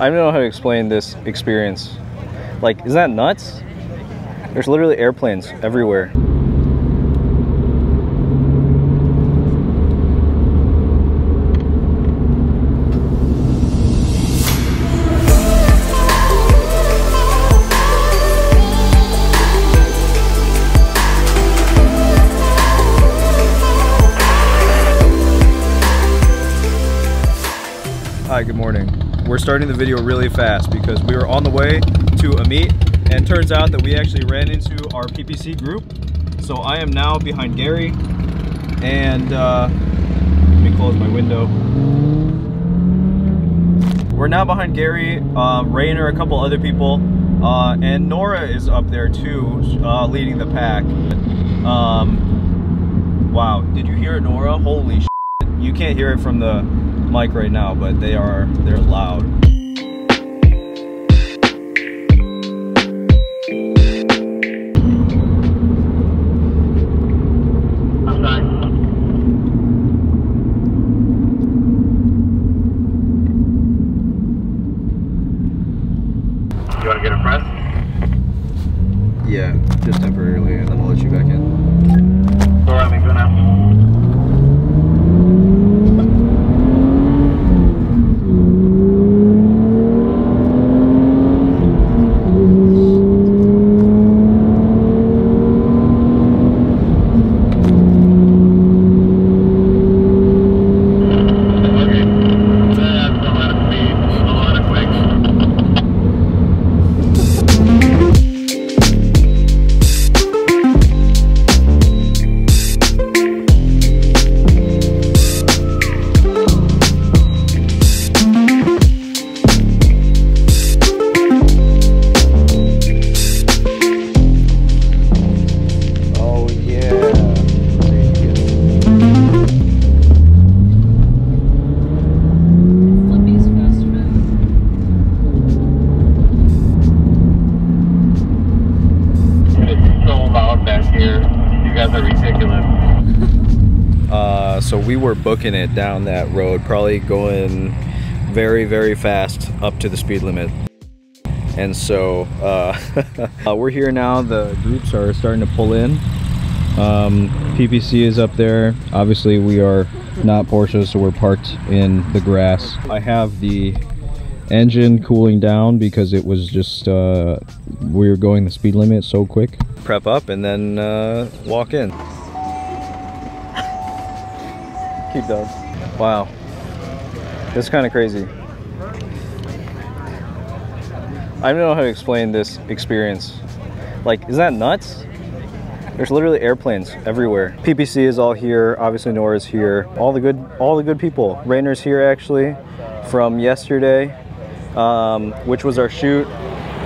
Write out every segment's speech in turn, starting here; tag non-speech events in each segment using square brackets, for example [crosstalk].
I don't know how to explain this experience. Like, is that nuts? There's literally airplanes everywhere. We're starting the video really fast because we were on the way to a meet and turns out that we actually ran into our PPC group. So I am now behind Gary and uh, let me close my window. We're now behind Gary, uh, Rainer, a couple other people, uh, and Nohra is up there too, uh, leading the pack. Um, wow, did you hear it, Nohra? Holy shit. You can't hear it from the mic right now, but they are, they're loud. Booking it down that road, probably going very, very fast up to the speed limit. And so uh, [laughs] uh, we're here now. The groups are starting to pull in. Um, PPC is up there. Obviously, we are not Porsche, so we're parked in the grass. I have the engine cooling down because it was just uh, we were going the speed limit so quick. Prep up and then uh, walk in. Keep those. Wow. This is kind of crazy. I don't know how to explain this experience. Like, is that nuts? There's literally airplanes everywhere. PPC is all here. Obviously, Nohra's here. All the good, all the good people. Rainer's here actually, from yesterday, um, which was our shoot.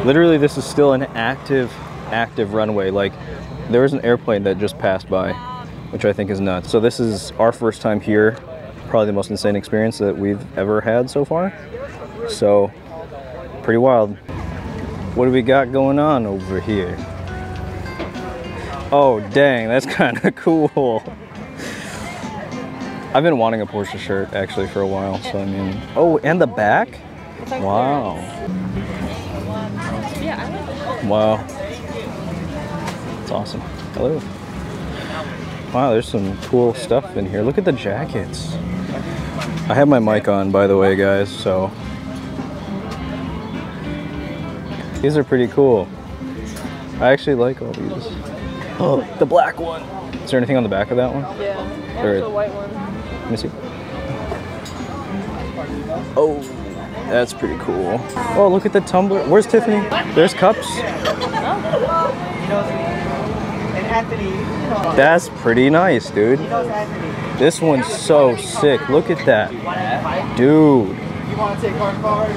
Literally, this is still an active, active runway. Like, there was an airplane that just passed by, which I think is nuts. So this is our first time here. Probably the most insane experience that we've ever had so far. So, pretty wild. What do we got going on over here? Oh, dang, that's [laughs] kind of cool. I've been wanting a Porsche shirt actually for a while, so I mean, oh, and the back? Wow. Yeah, I like it. Wow. That's awesome. Hello. Wow, there's some cool stuff in here. Look at the jackets. I have my mic on, by the way, guys, so. These are pretty cool. I actually like all these. Oh, the black one. Is there anything on the back of that one? Yeah. Or- the white one. Let me see. Oh, that's pretty cool. Oh, look at the tumbler. Where's Tiffany? There's cups. [laughs] Oh. That's pretty nice, dude. This one's so sick. Look at that. Dude. You want to take our card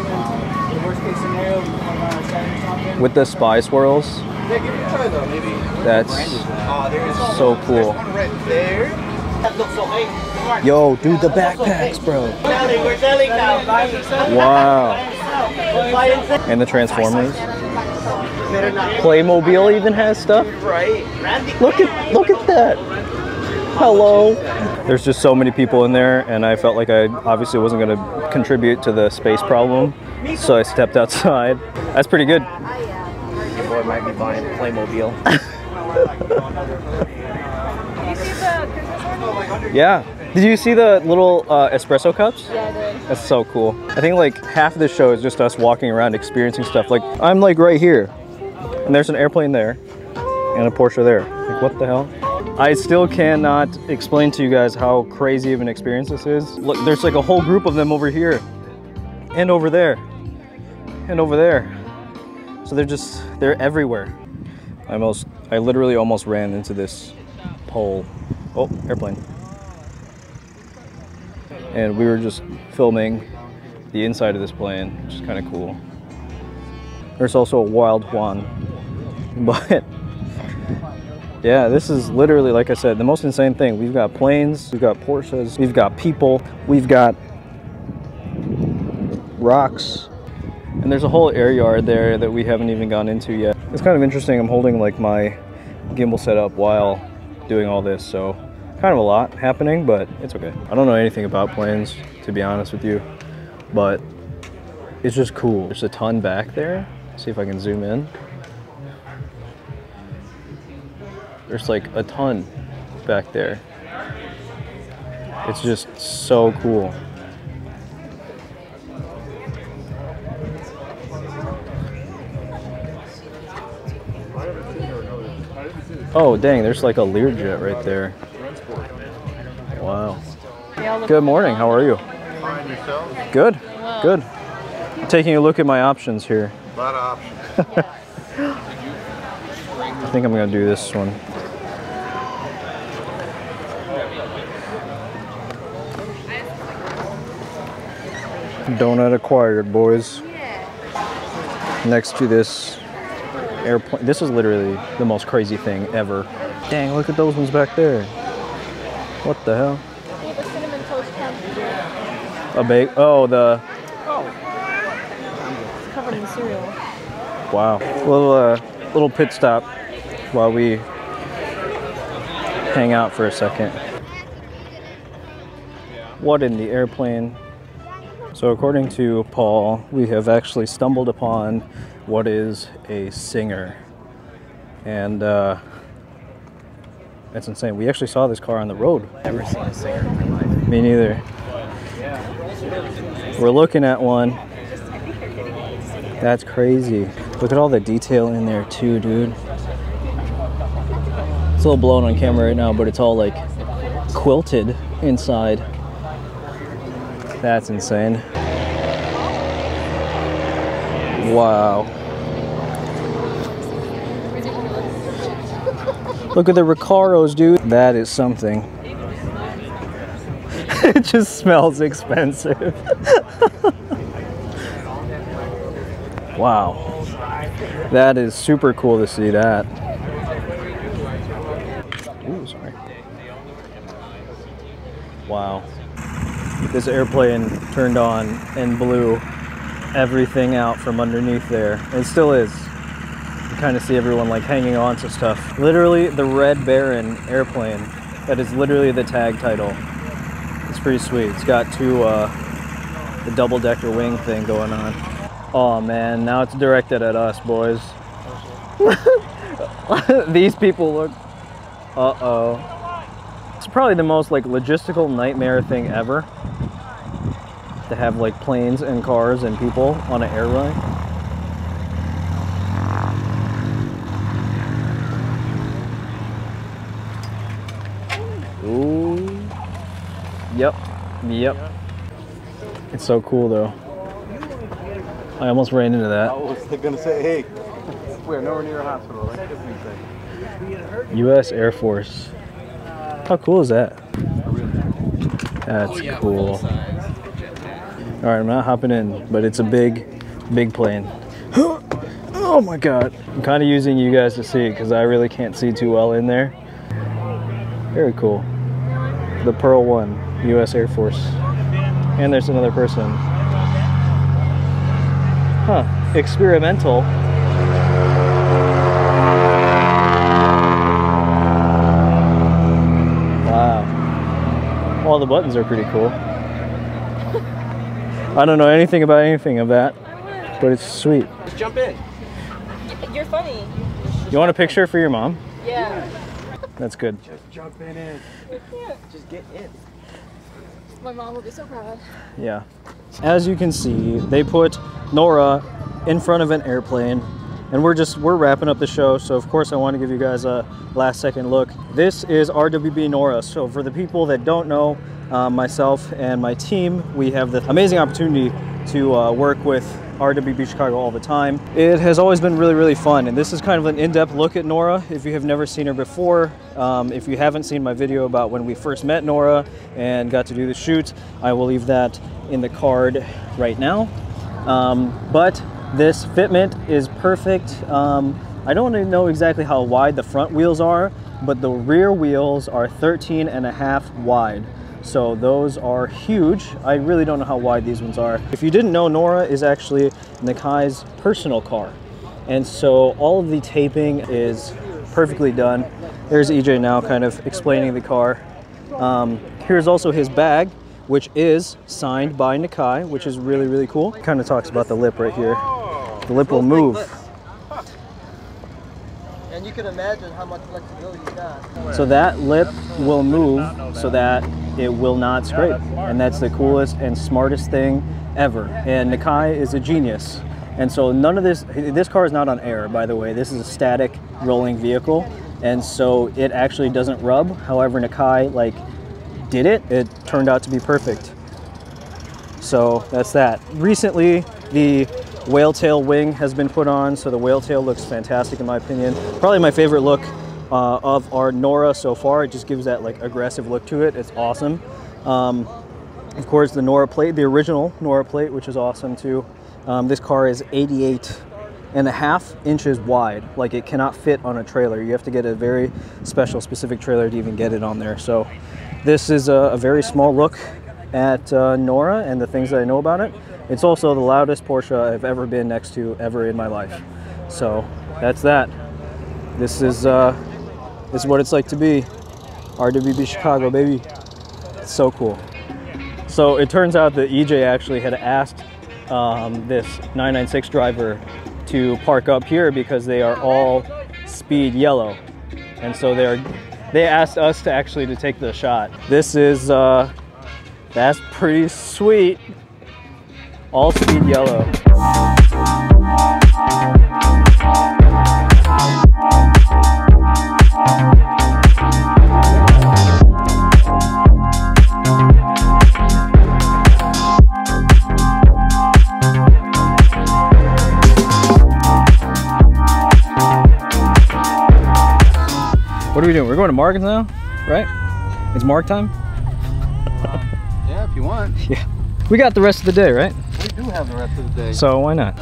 the worst case scenario, we want to Saturday or something? With the spy swirls. Yeah, give it a try though, maybe. That's Oh, so cool. Right there. That looks so hey. Yo, dude, the backpacks, bro. Selling, we're selling now. Wow. And the Transformers. Playmobil even has stuff. Right. Look at look at that. Hello. There's just so many people in there, and I felt like I obviously wasn't going to contribute to the space problem. So I stepped outside. That's pretty good. Boy might be buying Playmobil. Did you see the Christmas [laughs] ornament? Yeah. Did you see the little uh, espresso cups? Yeah, I did. That's so cool. I think like half of the show is just us walking around experiencing stuff. Like I'm like right here, and there's an airplane there, and a Porsche there. Like what the hell? I still cannot explain to you guys how crazy of an experience this is. Look, there's like a whole group of them over here, and over there, and over there. So they're just they're everywhere. I almost I literally almost ran into this pole. Oh, airplane and we were just filming the inside of this plane, which is kind of cool. There's also a wild Juan, [laughs] but yeah, this is literally, like I said, the most insane thing. We've got planes, we've got Porsches, we've got people, we've got rocks, and there's a whole air yard there that we haven't even gone into yet. It's kind of interesting. I'm holding like my gimbal setup while doing all this, so kind of a lot happening, but it's okay. I don't know anything about planes, to be honest with you, but it's just cool. There's a ton back there. See if I can zoom in. There's like a ton back there. It's just so cool. Oh, dang, there's like a Learjet right there. Wow. They all look Good morning. How are you? Good. Good. Taking a look at my options here. A lot of options. [laughs] I think I'm gonna do this one. Donut acquired, boys. Next to this airplane. This is literally the most crazy thing ever. Dang, look at those ones back there. What the hell? the cinnamon toast crunch. A bake? Oh, the Oh. It's covered in cereal. Wow. Little uh, little pit stop while we hang out for a second. What in the airplane? So according to Paul, we have actually stumbled upon what is a singer. And uh, that's insane. We actually saw this car on the road. Never seen a singer in my life. Me neither. We're looking at one. That's crazy. Look at all the detail in there too, dude. It's a little blown on camera right now, but it's all like quilted inside. That's insane. Wow. Look at the Recaros, dude. That is something. [laughs] it just smells expensive. [laughs] wow. That is super cool to see that. Ooh, sorry. Wow. This airplane turned on and blew everything out from underneath there. It still is. You kind of see everyone like hanging on to stuff. Literally the Red Baron airplane. That is literally the tag title. It's pretty sweet. It's got two uh, the double decker wing thing going on. Oh man, now it's directed at us, boys. [laughs] These people look. Uh oh. It's probably the most like logistical nightmare thing ever. To have like planes and cars and people on an air ride. Ooh. Yep. Yep. It's so cool though. I almost ran into that. was gonna say, hey, we're nowhere near a hospital. Right? Just a second. U.S. Air Force. How cool is that? That's oh, cool. All right, I'm not hopping in, but it's a big, big plane. [gasps] oh my God! I'm kind of using you guys to see it because I really can't see too well in there. Very cool. The Pearl One, U.S. Air Force, and there's another person. Huh? Experimental. Wow. All the buttons are pretty cool. I don't know anything about anything of that. but it's sweet. Just jump in. You're funny. You want a picture for your mom? Yeah. That's good. Just jump in it. Just get in. My mom will be so proud. Yeah. As you can see, they put Nohra in front of an airplane and we're just we're wrapping up the show so of course I want to give you guys a last second look. This is RWB Nohra. So for the people that don't know, uh, myself and my team, we have the amazing opportunity to uh, work with RWB Chicago all the time. It has always been really, really fun, and this is kind of an in-depth look at Nohra. If you have never seen her before, um, if you haven't seen my video about when we first met Nohra and got to do the shoot, I will leave that in the card right now. Um, but this fitment is perfect. Um, I don't know exactly how wide the front wheels are, but the rear wheels are 13 and a half wide. So those are huge. I really don't know how wide these ones are. If you didn't know, Nohra is actually Nakai's personal car. And so all of the taping is perfectly done. There's EJ now kind of explaining the car. Um, here's also his bag, which is signed by Nakai, which is really, really cool. Kind of talks about the lip right here. The lip will move. And you can imagine how much flexibility you got. So that lip will move so that it will not scrape. And that's the coolest and smartest thing ever. And Nakai is a genius. And so none of this, this car is not on air, by the way. This is a static rolling vehicle. And so it actually doesn't rub. However, Nakai like did it. It turned out to be perfect. So that's that. Recently, the whale tail wing has been put on, so the whale tail looks fantastic in my opinion. Probably my favorite look uh, of our Nohra so far. It just gives that like aggressive look to it. It's awesome. Um, of course, the Nohra plate, the original Nohra plate, which is awesome too. Um, this car is 88 and a half inches wide. Like it cannot fit on a trailer. You have to get a very special, specific trailer to even get it on there. So this is a, a very small look at uh, Nohra and the things that I know about it. It's also the loudest Porsche I've ever been next to ever in my life. So that's that. This is uh, this is what it's like to be RWB Chicago, baby. It's so cool. So it turns out that EJ actually had asked um, this 996 driver to park up here because they are all speed yellow, and so they're they asked us to actually to take the shot. This is uh, that's pretty sweet. All speed yellow. What are we doing? We're going to Morgan's now, right? It's Mark time? Yeah, if you want. [laughs] Yeah. We got the rest of the day, right? We do have the rest of the day. So why not?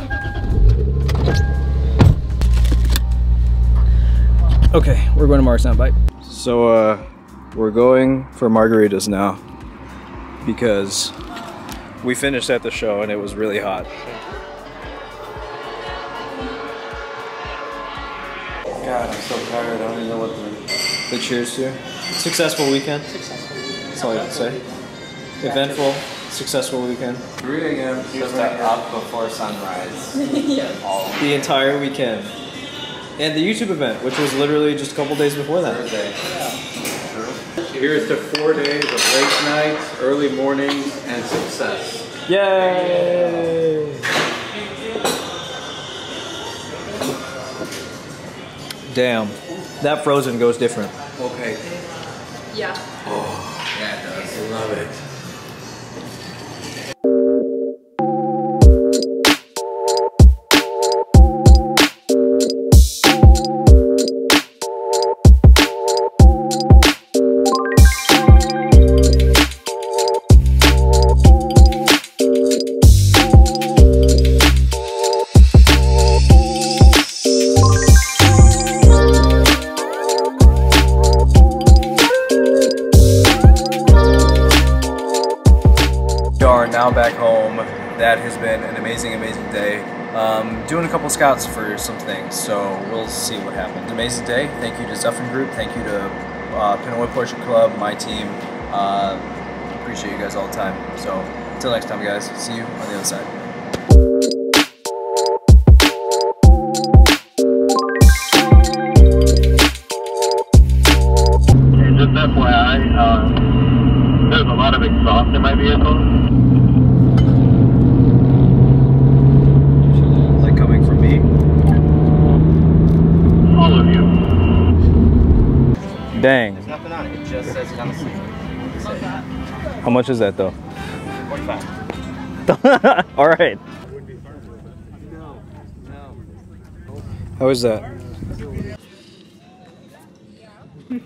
Okay, we're going to Mars now. Bye. So uh, we're going for margaritas now because we finished at the show and it was really hot. God, I'm so tired. I don't even know what the, the cheers to. Successful weekend. Successful. That's all I have to say. Eventful, successful weekend. 3 a.m. Just up before sunrise. [laughs] The entire weekend. And the YouTube event, which was literally just a couple days before that. Here's to four days of late nights, early mornings, and success. Yay! Damn, that frozen goes different. Okay. Yeah. Oh, yeah, it does. I love it. Doing a couple scouts for some things, so we'll see what happens. Amazing day. Thank you to Zuffengruppe. Thank you to uh, Pinoy Porsche Club, my team. Uh, appreciate you guys all the time. So until next time, guys. See you on the other side. How much is that though? 45. [laughs] All right. How is that? [laughs]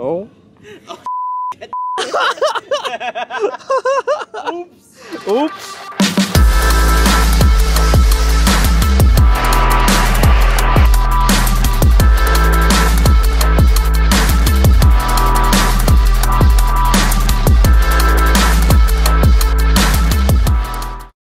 Oh. [laughs] Oops. Oops.